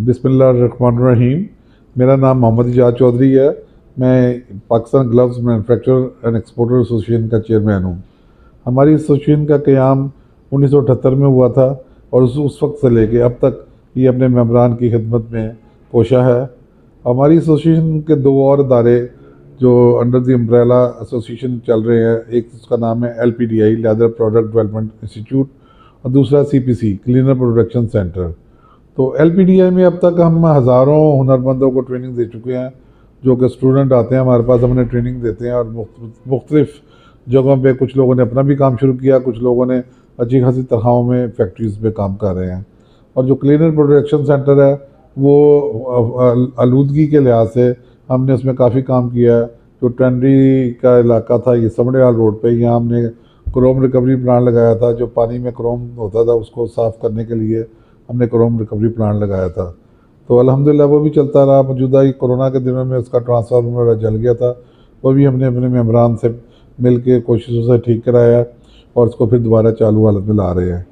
बिस्मिल्लाहिर्रहमानिर्रहीम। मेरा नाम मोहम्मद इजाज चौधरी है। मैं Pakistan gloves manufacturer and exporter association का चेयरमैन हूँ। हमारी एसोसिएशन का क़्याम उन्नीस सौ अठहत्तर में हुआ था और उस उस वक्त से लेके अब तक ये अपने मेम्बरान की खिदमत में कोशा है। हमारी एसोसिएशन के दो और इदारे जो अंडर द अम्ब्रेला एसोसिएशन चल रहे हैं, एक उसका नाम है L P D I leather product development institute, और दूसरा C P C cleaner production centre. तो एल में अब तक हम हज़ारों हुनरमंदों को ट्रेनिंग दे चुके हैं, जो कि स्टूडेंट आते हैं, हमारे पास हमने ट्रेनिंग देते हैं और मुख्तलिफ़ जगहों पे कुछ लोगों ने अपना भी काम शुरू किया, कुछ लोगों ने अच्छी खासी तनख्वाहों में फैक्ट्रीज़ में काम कर रहे हैं। और जो क्लीनर प्रोडक्शन सेंटर है, वो आलूदगी के लिहाज से हमने उसमें काफ़ी काम किया है। जो टेंडरी का इलाका था, ये समड़ेवाल रोड पे, यहाँ हमने क्रोम रिकवरी प्लांट लगाया था, जो पानी में क्रोम होता था, उसको साफ़ करने के लिए हमने क्रोम रिकवरी प्लान लगाया था। तो अलहमदिल्ला वो भी चलता रहा। मौजूदा ही कोरोना के दिनों में उसका ट्रांसफार्मर जल गया था। वो भी हमने अपने मेम्बरान से मिल के कोशिशों से ठीक कराया और उसको फिर दोबारा चालू हालत में ला रहे हैं।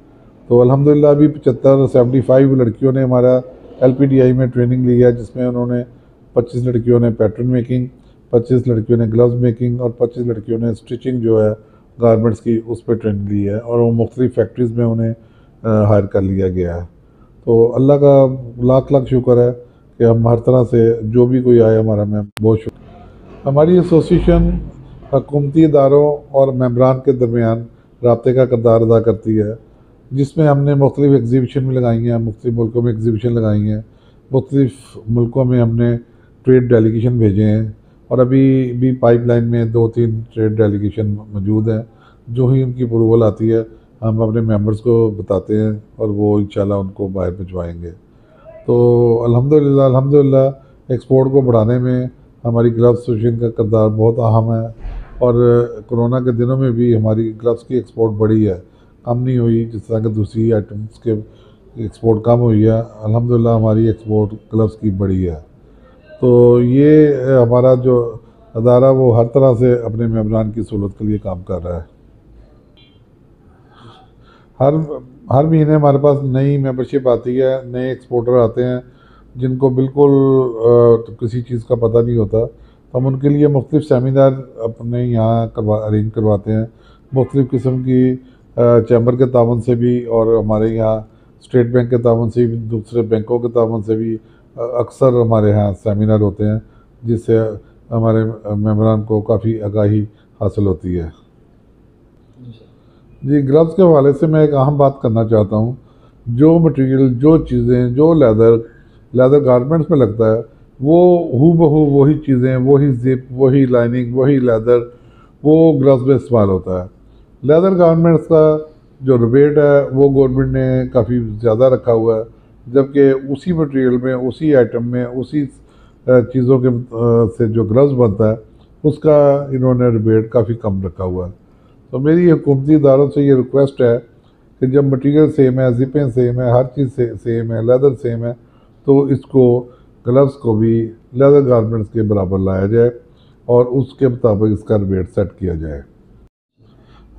तो अलहमदिल्ला अभी पचहत्तर सेवेंटी फाइव लड़कियों ने हमारा एल पी डी आई में ट्रेनिंग ली है जिसमें उन्होंने पच्चीस लड़कियों ने पैटर्न मेकिंग पच्चीस लड़कियों ने ग्लव्स मेकिंग और पच्चीस लड़कियों ने स्टिचिंग जो है गारमेंट्स की उस पर ट्रेनिंग ली है और वो मुख्तलिफ़ फैक्ट्रीज़ में उन्हें हायर कर लिया गया है। तो अल्लाह का लाख लाख शुक्र है कि हम हर तरह से जो भी कोई आए हमारा मैं बहुत शुक्र हमारी एसोसिएशन हकूमती इदारों और मम्बरान के दरमियान रबते का करदार अदा करती है, जिसमें हमने मुख्तलिफ़ एग्ज़िबिशन भी लगाई हैं, मुख्तलिफ़ मुल्कों में एग्जीबिशन लगाई हैं, मुख्तलिफ़ मुल्कों में हमने ट्रेड डेलीगेशन भेजे हैं और अभी भी पाइपलाइन में दो तीन ट्रेड डेलीगेशन मौजूद हैं, जो ही उनकी अप्रूवल आती है। हम अपने मेंबर्स को बताते हैं और वो इंशाल्लाह उनको बाहर भिजवाएँगे। तो अल्हम्दुलिल्लाह अल्हम्दुलिल्लाह एक्सपोर्ट को बढ़ाने में हमारी ग्लव्स एसोसिएशन का करदार बहुत अहम है और कोरोना के दिनों में भी हमारी ग्लव्स की एक्सपोर्ट बढ़ी है। कम नहीं हुई, जिस तरह के दूसरी आइटम्स के एक्सपोर्ट कम हुई है, अल्हम्दुलिल्लाह हमारी एक्सपोर्ट ग्लव्स की बढ़ी है। तो ये हमारा जो अदारा, वो हर तरह से अपने मेम्बरान की सहूलत के लिए काम कर रहा है। हर हर महीने हमारे पास नई मेंबरशिप आती है, नए एक्सपोर्टर आते हैं, जिनको बिल्कुल तो किसी चीज़ का पता नहीं होता। तो हम उनके लिए मुख्तलिफ़ सेमिनार अपने यहाँ करवा अरेंज करवाते हैं। मुख्तलिफ़ किस्म की चैम्बर के तावन से भी और हमारे यहाँ स्टेट बैंक के तावन से भी, दूसरे बैंकों के तावन से भी अक्सर हमारे यहाँ सेमिनार होते हैं, जिससे हमारे मेम्बरान को काफ़ी आगाही हासिल होती है। जी ग्लव्स के हवाले से मैं एक अहम बात करना चाहता हूँ। जो मटेरियल जो चीज़ें, जो लेदर लेदर गारमेंट्स में लगता है, वो हु बहू वही चीज़ें, वही जिप वही लाइनिंग वही लेदर वो ग्लव्स में इस्तेमाल होता है। लेदर गारमेंट्स का जो रिबेट है, वो गवर्नमेंट ने काफ़ी ज़्यादा रखा हुआ है, जबकि उसी मटेरियल में, उसी आइटम में, उसी चीज़ों के से जो ग्लव्स बनता है, उसका इन्होंने रिबेट काफ़ी कम रखा हुआ है। तो मेरी हुकूमती इदारों से ये रिक्वेस्ट है कि जब मटेरियल सेम है जिपें सेम है हर चीज़ से, सेम है लेदर सेम है तो इसको ग्लव्स को भी लेदर गारमेंट्स के बराबर लाया जाए और उसके मुताबिक इसका रिबेट सेट किया जाए।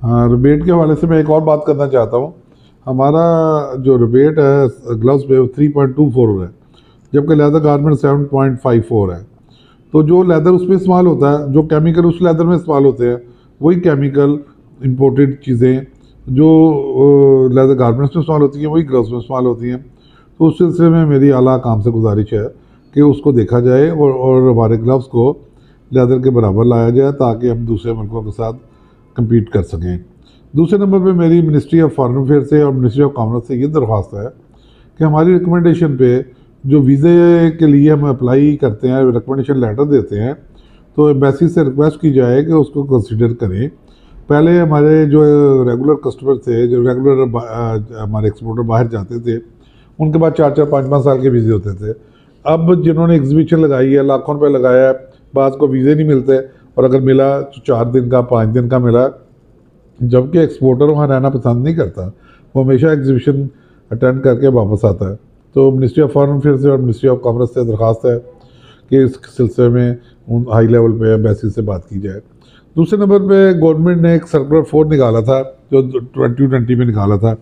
हाँ रिबेट के हवाले से मैं एक और बात करना चाहता हूँ। हमारा जो रिबेट है ग्लव्स पे थ्री पॉइंट टू फोर है जबकि leather garment seven point five four है। तो जो लेदर उसमें इस्तेमाल होता है जो केमिकल उस लेदर में इस्तेमाल होते हैं वही केमिकल इम्पोर्टेड चीज़ें जो लेदर गारमेंट्स में इस्तेमाल होती हैं वही ग्लव्स में इस्तेमाल होती हैं। तो उस सिलसिले में मेरी आला काम से गुजारिश है कि उसको देखा जाए और, और हमारे ग्लव्स को लेदर के बराबर लाया जाए ताकि हम दूसरे मुल्कों के साथ कम्पीट कर सकें। दूसरे नंबर पे मेरी मिनिस्ट्री ऑफ़ फॉरेन अफेयर से और मिनिस्ट्री ऑफ़ कॉमर्स से ये दरख्वास्त है कि हमारी रिकमेंडेशन पे जो वीज़े के लिए हम अप्लाई करते हैं रिकमेंडेशन लेटर देते हैं तो एम्बेसी से रिक्वेस्ट की जाए कि उसको कंसिडर करें पहले हमारे जो रेगुलर कस्टमर थे, जो रेगुलर हमारे एक्सपोर्टर बाहर जाते थे, उनके बाद चार चार, पाँच पाँच साल के वीज़े होते थे। अब जिन्होंने एग्जीबिशन लगाई है, लाखों रुपये लगाया है, बाद को वीज़े नहीं मिलते, और अगर मिला तो चार दिन का, पाँच दिन का मिला। जबकि एक्सपोर्टर वहाँ रहना पसंद नहीं करता, वो हमेशा एग्जीबिशन अटेंड करके वापस आता है। तो मिनिस्ट्री ऑफ़ फॉरन अफेयर से और मिनिस्ट्री ऑफ़ कॉमर्स से दरख्वास्त है कि इस सिलसिले में उन हाई लेवल पे एम्बेसी से बात की जाए। दूसरे नंबर पे गवर्नमेंट ने एक सर्कुलर फोर निकाला था, जो ट्वेंटी ट्वेंटी में निकाला था।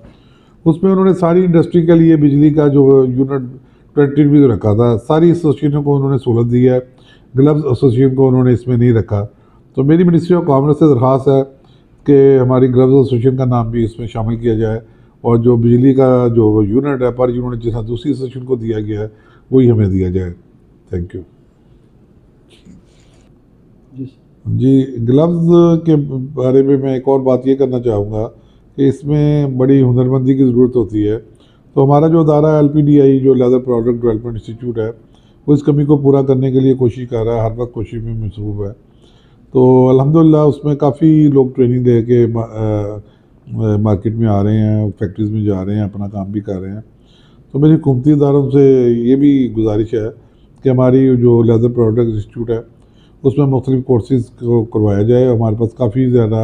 उसमें उन्होंने सारी इंडस्ट्री के लिए बिजली का जो यूनिट प्रिंटेड भी रखा था, सारी एसोसिएशनों को उन्होंने सहूलत दी है। ग्लव्स एसोसिएशन को उन्होंने इसमें नहीं रखा। तो मेरी मिनिस्ट्री ऑफ़ कॉमर्स से दरख्वास्त है कि हमारी ग्लव्स एसोसिएशन का नाम भी इसमें शामिल किया जाए और जो बिजली का जो यूनिट है, पर यूनिट जिस दूसरी एसोसिएशन को दिया गया है, वही हमें दिया जाए। थैंक यू जी ग्लव्स के बारे में मैं एक और बात ये करना चाहूँगा कि इसमें बड़ी हुनरमंदी की ज़रूरत होती है। तो हमारा जो अदारा एल पी डी आई जो लेदर प्रोडक्ट डेवलपमेंट इंस्टीट्यूट है, वो इस कमी को पूरा करने के लिए कोशिश कर रहा है, हर वक्त कोशिश में मसरूफ़ है। तो अल्हम्दुलिल्लाह, उसमें काफ़ी लोग ट्रेनिंग दे के मार्केट में आ रहे हैं फैक्ट्रीज़ में जा रहे हैं, अपना काम भी कर रहे हैं। तो मेरी हुकूमती इदारों से ये भी गुजारिश है कि हमारी जो लेदर प्रोडक्ट इंस्टीट्यूट है उसमें मुख्तलिफ़ कोर्सेज़ को करवाया जाए। हमारे पास काफ़ी ज़्यादा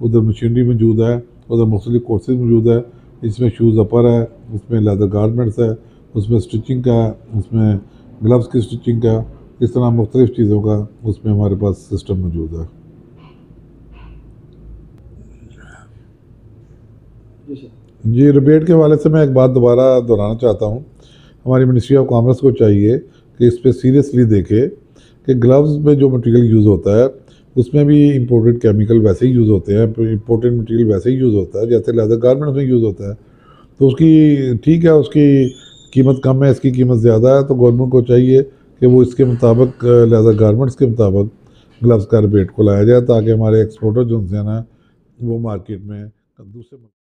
उधर मशीनरी मौजूद है, उधर मुख्तलिफ़ कोर्सेज मौजूद है। इसमें शूज़ अपर है, उसमें लेदर गारमेंट्स है, उसमें स्टिचिंग का है उसमें ग्लव्स की स्टिचिंग का, इस तरह मुख्तलिफ़ चीज़ों का उसमें हमारे पास सिस्टम मौजूद है। जी रिबेट के हवाले से मैं एक बात दोबारा दोहराना चाहता हूँ। हमारी मिनिस्ट्री ऑफ़ कॉमर्स को चाहिए कि इस पर सीरियसली देखे कि ग्लव्स में जो मटेरियल यूज़ होता है, उसमें भी इंपोर्टेड केमिकल वैसे ही यूज़ होते हैं इंपोर्टेड मटेरियल वैसे ही यूज़ होता है, जैसे लेदर गारमेंट्स में यूज़ होता है। तो उसकी, ठीक है, उसकी कीमत कम है, इसकी कीमत ज़्यादा है तो गवर्नमेंट को चाहिए कि वो इसके मुताबिक लेदर गारमेंट्स के मुताबिक ग्लव्स का रिबेट को लाया जाए, ताकि हमारे एक्सपोर्टर जो हैं ना वो मार्केट में दूसरे